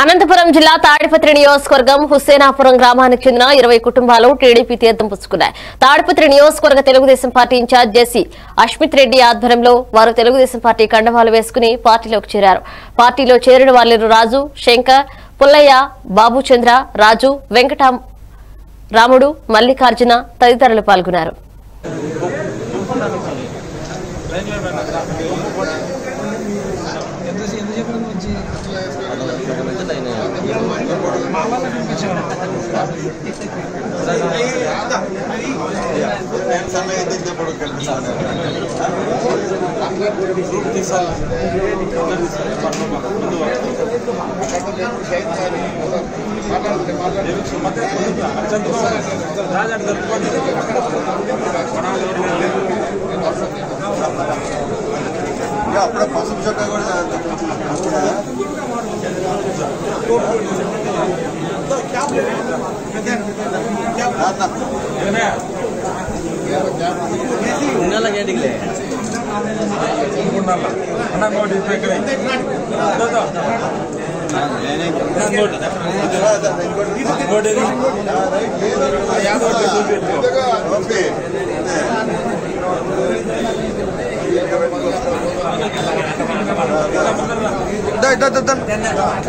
అనంతపురం జిల్లా తాడిపత్రి నియోజకవర్గం హుస్సేనాపురం గ్రామానికి చెందిన ఇరవై కుటుంబాలు టీడీపీ తీర్థం పుచ్చుకున్నాయి. తాడిపత్రి నియోజకవర్గ Telugu Desam party incharge J C Ashmit Reddy ఆధ్వర్యంలో వారు తెలుగుదేశం పార్టీ కండవాలు వేసుకుని పార్టీలోకి చేరారు. పార్టీలో చేరిన వాళ్ళు రాజు శంకర్ పుల్లయ్య బాబుచంద్ర రాజు వెంకట రాముడు మల్లికార్జున తదితరులు పాల్గొన్నారు. మావాళ్ళ పంపించాము మాట్లాడుతుంటే మాట్లాడుతుంది రాజాడు జరుపుకోండి అప్పుడే పసుపు చొక్కా కూడా ఓకే đây đây đây